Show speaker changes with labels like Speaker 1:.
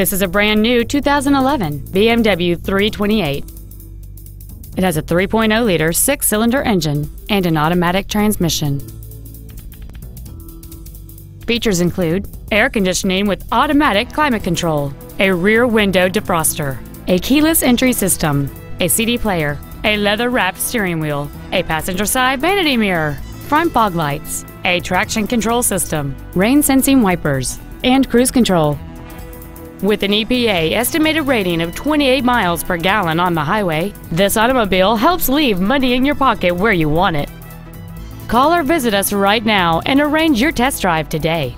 Speaker 1: This is a brand new 2011 BMW 328. It has a 3.0 liter six cylinder engine and an automatic transmission. Features include air conditioning with automatic climate control, a rear window defroster, a keyless entry system, a CD player, a leather wrapped steering wheel, a passenger side vanity mirror, front fog lights, a traction control system, rain sensing wipers, and cruise control. With an EPA estimated rating of 28 miles per gallon on the highway, this automobile helps leave money in your pocket where you want it. Call or visit us right now and arrange your test drive today.